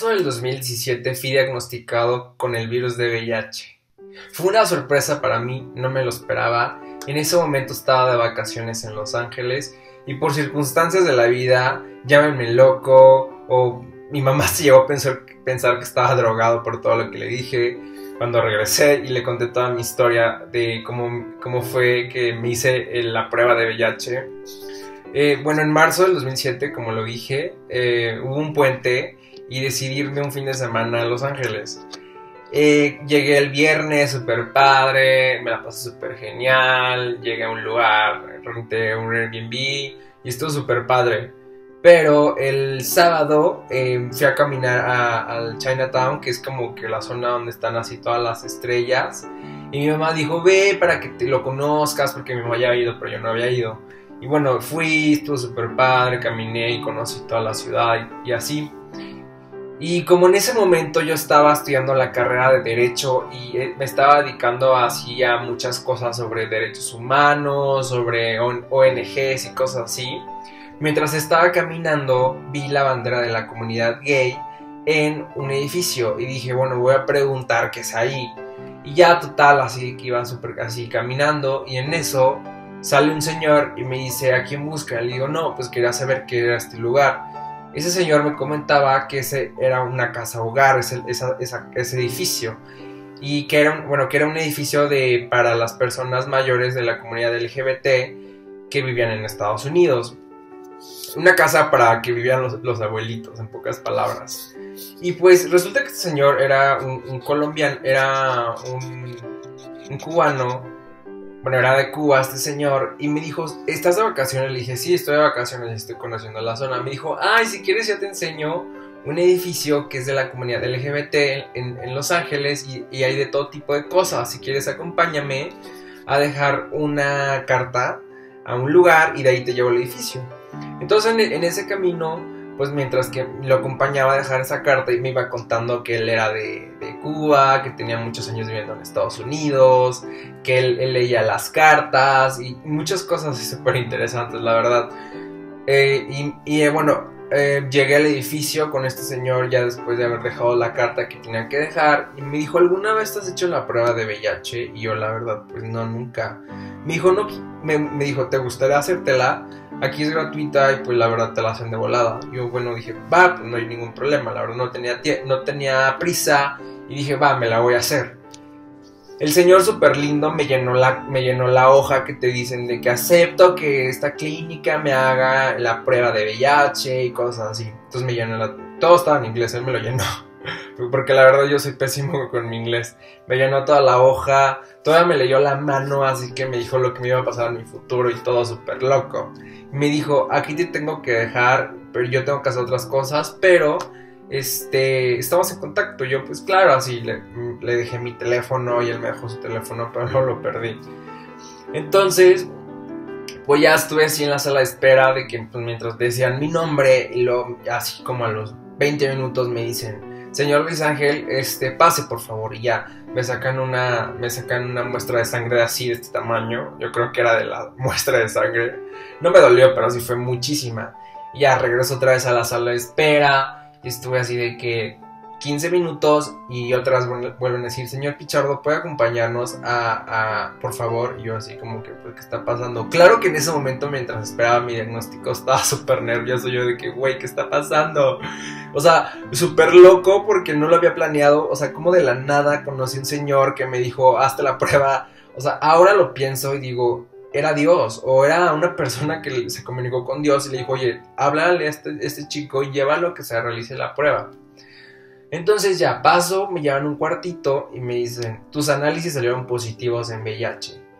marzo del 2017 fui diagnosticado con el virus de VIH. Fue una sorpresa para mí, no me lo esperaba. En ese momento estaba de vacaciones en Los Ángeles y por circunstancias de la vida, llámenme loco o mi mamá se llegó a pensar, pensar que estaba drogado por todo lo que le dije. Cuando regresé y le conté toda mi historia de cómo, cómo fue que me hice la prueba de VIH. Eh, bueno, en marzo del 2007, como lo dije, eh, hubo un puente y decidí irme un fin de semana a Los Ángeles. Eh, llegué el viernes, súper padre, me la pasé súper genial, llegué a un lugar, renté un Airbnb y estuvo súper padre. Pero el sábado eh, fui a caminar al Chinatown, que es como que la zona donde están así todas las estrellas. Y mi mamá dijo, ve para que te lo conozcas, porque mi mamá ya había ido, pero yo no había ido. Y bueno, fui, estuvo súper padre, caminé y conocí toda la ciudad y así. Y como en ese momento yo estaba estudiando la carrera de Derecho y eh, me estaba dedicando así a muchas cosas sobre derechos humanos, sobre ONGs y cosas así, mientras estaba caminando vi la bandera de la comunidad gay en un edificio y dije, bueno, voy a preguntar qué es ahí. Y ya total, así que iba súper así caminando y en eso sale un señor y me dice, ¿a quién busca? Le digo, no, pues quería saber qué era este lugar. Ese señor me comentaba que ese era una casa hogar, ese, ese edificio, y que era, bueno, que era un edificio de, para las personas mayores de la comunidad LGBT que vivían en Estados Unidos. Una casa para que vivían los, abuelitos, en pocas palabras. Y pues resulta que este señor era un, colombiano, era un, un cubano bueno, era de Cuba este señor, y me dijo, ¿estás de vacaciones? Le dije, sí, estoy de vacaciones, estoy conociendo la zona. Me dijo, ay, si quieres ya te enseño un edificio que es de la comunidad LGBT en, Los Ángeles y, hay de todo tipo de cosas. Si quieres, acompáñame a dejar una carta a un lugar y de ahí te llevo al edificio. Entonces, en ese camino pues mientras que lo acompañaba a dejar esa carta y me iba contando que él era de, Cuba, que tenía muchos años viviendo en Estados Unidos, que él, leía las cartas y muchas cosas súper interesantes, la verdad. Eh, y, eh, bueno, eh, llegué al edificio con este señor ya después de haber dejado la carta que tenía que dejar y me dijo, ¿alguna vez has hecho la prueba de VIH? Y yo la verdad, pues no, nunca. Me dijo, no, me, me dijo, ¿te gustaría hacértela? Aquí es gratuita y pues la verdad te la hacen de volada. Yo bueno dije, va, pues no hay ningún problema, la verdad no tenía, no tenía prisa y dije, va, me la voy a hacer. El señor súper lindo me llenó, la, me llenó la hoja que te dicen de que acepto que esta clínica me haga la prueba de VIH y cosas así. Entonces me llenó la... Todo estaba en inglés, él me lo llenó. Porque la verdad yo soy pésimo con mi inglés. Me llenó toda la hoja, todavía me leyó la mano, así que me dijo lo que me iba a pasar en mi futuro y todo súper loco. Me dijo, aquí te tengo que dejar, pero yo tengo que hacer otras cosas, pero este, estamos en contacto. Yo, pues claro, así le, dejé mi teléfono y él me dejó su teléfono, pero no lo perdí. Entonces, pues ya estuve así en la sala de espera de que pues, mientras decían mi nombre y luego así como a los 20 minutos me dicen, señor Luis Ángel, este, pase por favor. Y ya me sacan una, me sacan una muestra de sangre así de este tamaño. Yo creo que era de la muestra de sangre. No me dolió, pero sí fue muchísima. Y ya regreso otra vez a la sala de espera. Y estuve así de que 15 minutos y otras vuelven a decir, señor Pichardo, ¿puede acompañarnos a, por favor? Y yo así como que, pues, ¿qué está pasando? Claro que en ese momento, mientras esperaba mi diagnóstico, estaba súper nervioso yo de que, güey, ¿qué está pasando? O sea, súper loco porque no lo había planeado, o sea, como de la nada conocí un señor que me dijo, hazte la prueba. O sea, ahora lo pienso y digo, era Dios o era una persona que se comunicó con Dios y le dijo, oye, háblale a este, este chico y llévalo que se realice la prueba. Entonces ya paso, me llevan un cuartito y me dicen, tus análisis salieron positivos en VIH.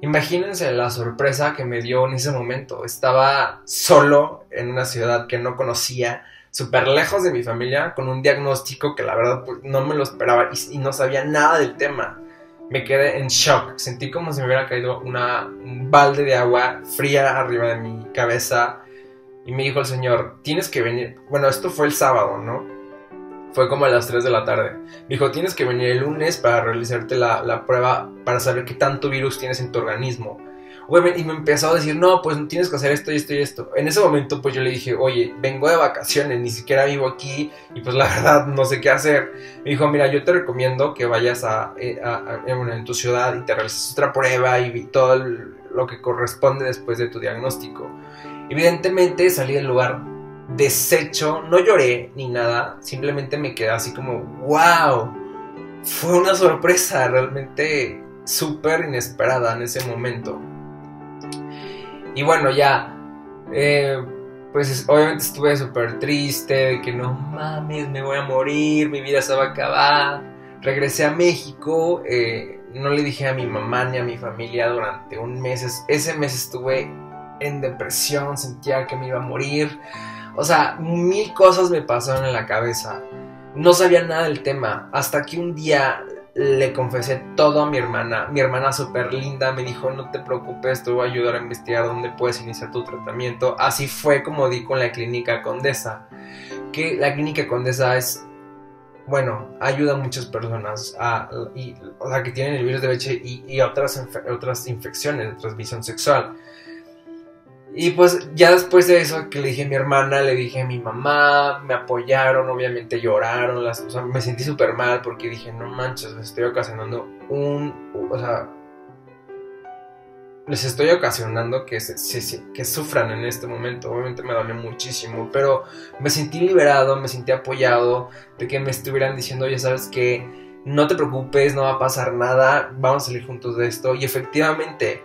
Imagínense la sorpresa que me dio en ese momento. Estaba solo en una ciudad que no conocía, súper lejos de mi familia, con un diagnóstico que la verdad pues, no me lo esperaba y, no sabía nada del tema. Me quedé en shock. Sentí como si me hubiera caído una, un balde de agua fría arriba de mi cabeza. Y me dijo el señor, tienes que venir. Bueno, esto fue el sábado, ¿no? Fue como a las 3 de la tarde. Me dijo, tienes que venir el lunes para realizarte la, prueba para saber qué tanto virus tienes en tu organismo. y me empezó a decir, no, pues tienes que hacer esto y esto y esto. En ese momento, pues yo le dije, oye, vengo de vacaciones, ni siquiera vivo aquí y pues la verdad no sé qué hacer. Me dijo, mira, yo te recomiendo que vayas a, eh, en tu ciudad y te realices otra prueba y todo lo que corresponde después de tu diagnóstico. Evidentemente salí del lugar deshecho, no lloré ni nada, simplemente me quedé así como, wow, fue una sorpresa realmente súper inesperada en ese momento. Y bueno, ya, eh, pues obviamente estuve súper triste de que no mames, me voy a morir, mi vida se va a acabar. Regresé a México, eh, no le dije a mi mamá ni a mi familia durante un mes. Ese mes estuve en depresión, sentía que me iba a morir. O sea, mil cosas me pasaron en la cabeza. No sabía nada del tema. Hasta que un día le confesé todo a mi hermana. Mi hermana súper linda me dijo, no te preocupes, te voy a ayudar a investigar dónde puedes iniciar tu tratamiento. Así fue como di con la clínica Condesa. Que la clínica Condesa es, bueno, ayuda a muchas personas a, o sea, que tienen el virus de leche y, y otras, otras infecciones de transmisión sexual. Y pues ya después de eso que le dije a mi hermana, le dije a mi mamá, me apoyaron, obviamente lloraron, las, o sea, me sentí súper mal porque dije, no manches, les estoy ocasionando un, o sea, les estoy ocasionando que, se, que sufran en este momento. Obviamente me dolió muchísimo, pero me sentí liberado, me sentí apoyado de que me estuvieran diciendo, ya sabes que no te preocupes, no va a pasar nada, vamos a salir juntos de esto. Y efectivamente,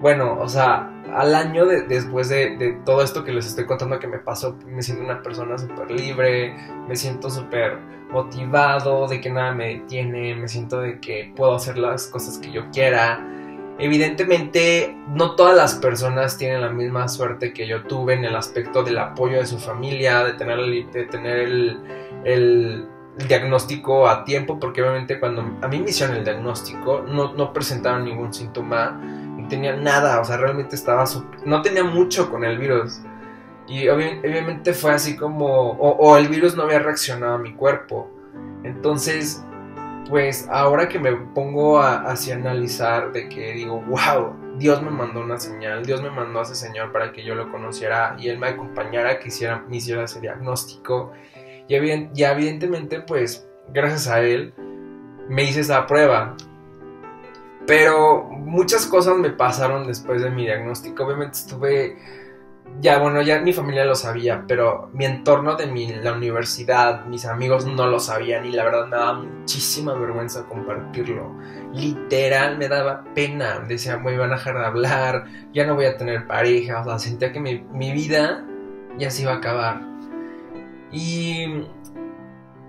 bueno, o sea, al año después de, todo esto que les estoy contando que me pasó, me siento una persona súper libre, me siento súper motivado, de que nada me detiene, me siento de que puedo hacer las cosas que yo quiera. Evidentemente, no todas las personas tienen la misma suerte que yo tuve en el aspecto del apoyo de su familia, de tener, de tener el, el diagnóstico a tiempo, porque obviamente cuando a mí me hicieron el diagnóstico no, no presentaron ningún síntoma tenía nada, o sea, realmente estaba, no tenía mucho con el virus. Y obviamente fue así como, o, el virus no había reaccionado a mi cuerpo. Entonces, pues ahora que me pongo a, así analizar de que digo, wow, Dios me mandó una señal, Dios me mandó a ese señor para que yo lo conociera y él me acompañara, que hiciera, me hiciera ese diagnóstico. Y, y evidentemente, pues, gracias a él, me hice esa prueba. Pero muchas cosas me pasaron después de mi diagnóstico. Obviamente estuve, ya bueno, ya mi familia lo sabía, pero mi entorno de mi, la universidad, mis amigos no lo sabían y la verdad me daba muchísima vergüenza compartirlo. Literal me daba pena. Decía, me iban a dejar de hablar, ya no voy a tener pareja. O sea, sentía que mi, mi vida ya se iba a acabar. Y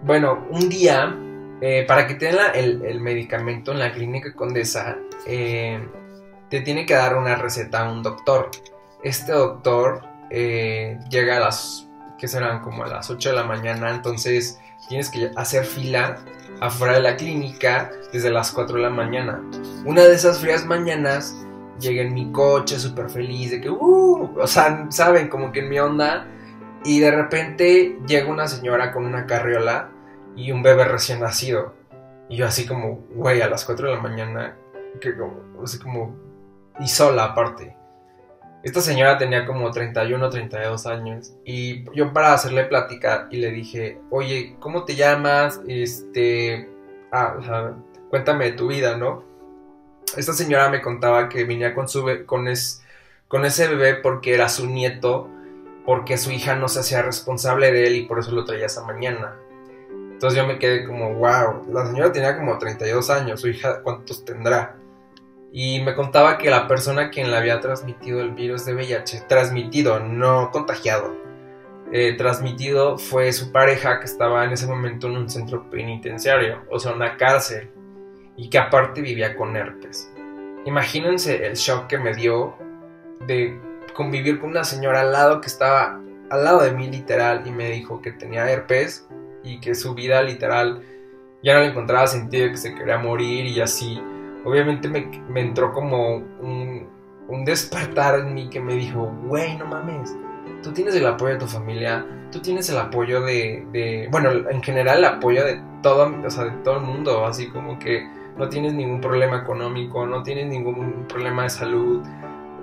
bueno, un día eh, para que te den el, medicamento en la clínica Condesa, eh, te tiene que dar una receta a un doctor. Este doctor eh, llega a las, que serán como a las 8 de la mañana, entonces tienes que hacer fila afuera de la clínica desde las 4 de la mañana. Una de esas frías mañanas llegué en mi coche súper feliz de que, uh, o sea, saben, como que en mi onda. Y de repente llega una señora con una carriola y un bebé recién nacido. Y yo así como, güey, a las 4 de la mañana, que como, así como, y sola aparte. Esta señora tenía como 31, 32 años y yo para hacerle plática y le dije, oye, ¿cómo te llamas? Este, ah, o cuéntame de tu vida, ¿no? Esta señora me contaba que venía con, su, con, es, con ese bebé porque era su nieto, porque su hija no se hacía responsable de él y por eso lo traía esa mañana. Entonces yo me quedé como, wow, la señora tenía como 32 años, su hija cuántos tendrá. Y me contaba que la persona quien le había transmitido el virus de VIH, transmitido, no contagiado, eh, transmitido fue su pareja que estaba en ese momento en un centro penitenciario, o sea, una cárcel, y que aparte vivía con herpes. Imagínense el shock que me dio de convivir con una señora al lado que estaba al lado de mí literal y me dijo que tenía herpes y que su vida literal ya no le encontraba sentido, que se quería morir y así. Obviamente me, me entró como un, un, despertar en mí que me dijo, güey, no mames, tú tienes el apoyo de tu familia, tú tienes el apoyo de, de, bueno, en general el apoyo de todo, o sea, de todo el mundo, así como que no tienes ningún problema económico, no tienes ningún problema de salud,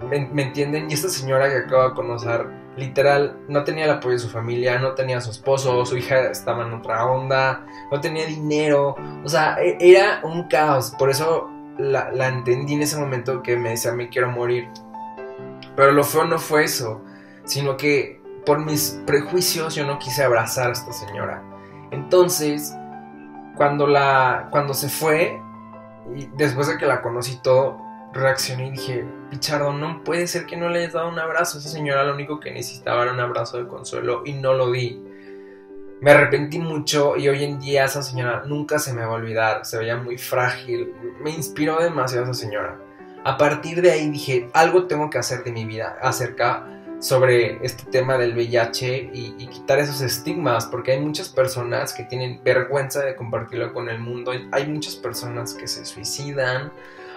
me, entienden? Y esta señora que acabo de conocer, literal, no tenía el apoyo de su familia, no tenía a su esposo, su hija estaba en otra onda, no tenía dinero, o sea, e, era un caos. Por eso la, entendí en ese momento que me decía, me quiero morir. Pero lo feo no fue eso, sino que por mis prejuicios yo no quise abrazar a esta señora. Entonces, cuando la cuando se fue después de que la conocí todo, reaccioné y dije, Pichardo, no puede ser que no le hayas dado un abrazo. Esa señora lo único que necesitaba era un abrazo de consuelo y no lo di. Me arrepentí mucho y hoy en día esa señora nunca se me va a olvidar. Se veía muy frágil. Me inspiró demasiado esa señora. A partir de ahí dije, algo tengo que hacer de mi vida acerca sobre este tema del VIH y, y, quitar esos estigmas, porque hay muchas personas que tienen vergüenza de compartirlo con el mundo, hay muchas personas que se suicidan,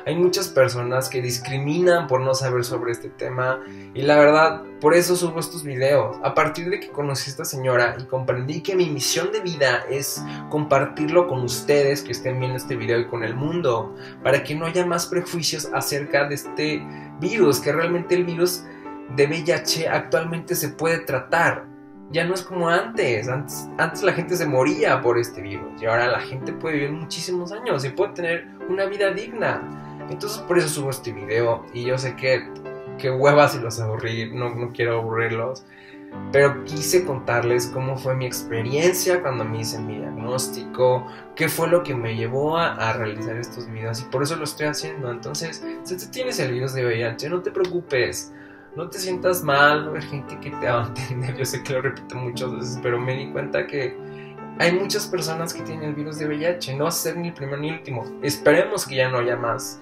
hay muchas personas que discriminan por no saber sobre este tema y la verdad, por eso subo estos videos. A partir de que conocí a esta señora y comprendí que mi misión de vida es compartirlo con ustedes que estén viendo este video y con el mundo, para que no haya más prejuicios acerca de este virus, que realmente el virus de VIH actualmente se puede tratar. Ya no es como antes. antes. Antes la gente se moría por este virus y ahora la gente puede vivir muchísimos años y puede tener una vida digna. Entonces por eso subo este video y yo sé que, que huevas y los aburrí, no, no quiero aburrirlos. Pero quise contarles cómo fue mi experiencia cuando me hice mi diagnóstico, qué fue lo que me llevó a, a, realizar estos videos y por eso lo estoy haciendo. Entonces, si tú tienes el virus de VIH, no te preocupes no te sientas mal, hay gente que te va a entender. Yo sé que lo repito muchas veces, pero me di cuenta que hay muchas personas que tienen el virus de VIH. No va a ser ni el primero ni el último. Esperemos que ya no haya más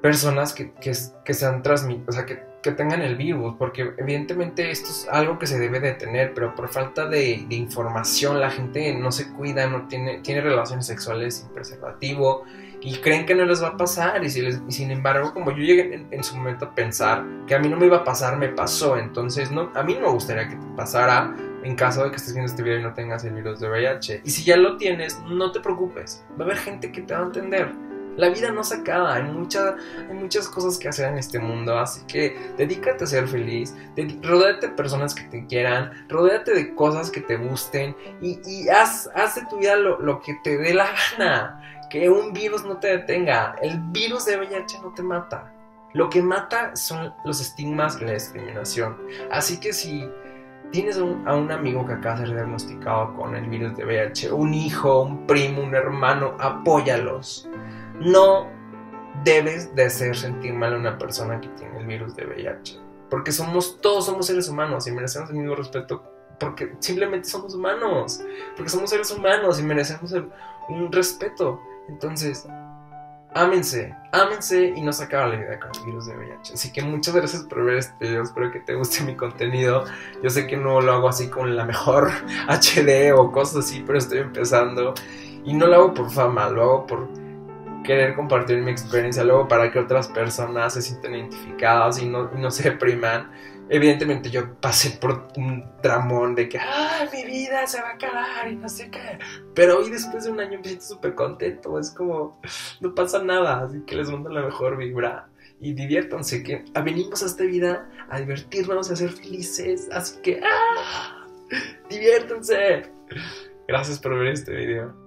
personas que, que, que sean transmitidas, o sea, que, que, tengan el virus, porque evidentemente esto es algo que se debe de tener, pero por falta de, de información la gente no se cuida, no tiene, tiene relaciones sexuales sin preservativo y creen que no les va a pasar y, sin embargo como yo llegué en, su momento a pensar que a mí no me iba a pasar, me pasó, entonces no, a mí no me gustaría que te pasara en caso de que estés viendo este video y no tengas el virus de VIH. Y si ya lo tienes, no te preocupes, va a haber gente que te va a entender. La vida no se acaba, hay, mucha, hay muchas cosas que hacer en este mundo, así que dedícate a ser feliz, rodéate de personas que te quieran, rodéate de cosas que te gusten y, y haz, haz, de tu vida lo, lo que te dé la gana que un virus no te detenga. El virus de VIH no te mata. Lo que mata son los estigmas y la discriminación. Así que si tienes a un amigo que acaba de ser diagnosticado con el virus de VIH, un hijo, un primo, un hermano, apóyalos. No debes de hacer sentir mal a una persona que tiene el virus de VIH. Porque somos, todos somos seres humanos y merecemos el mismo respeto porque simplemente somos humanos. Porque somos seres humanos y merecemos un respeto. Entonces, ámense, ámense y no se acaba la vida con el virus de VIH. Así que muchas gracias por ver este video, espero que te guste mi contenido. Yo sé que no lo hago así con la mejor HD o cosas así, pero estoy empezando. Y no lo hago por fama, lo hago por querer compartir mi experiencia, luego para que otras personas se sientan identificadas y no, y no se depriman evidentemente yo pasé por un tramón de que, ¡ay, mi vida se va a acabar! Y no sé qué. Pero hoy, después de un año, me siento súper contento. Es como, no pasa nada. Así que les mando la mejor vibra. Y diviértanse, que venimos a esta vida a divertirnos, a ser felices. Así que, ¡ah! ¡Diviértanse! Gracias por ver este video.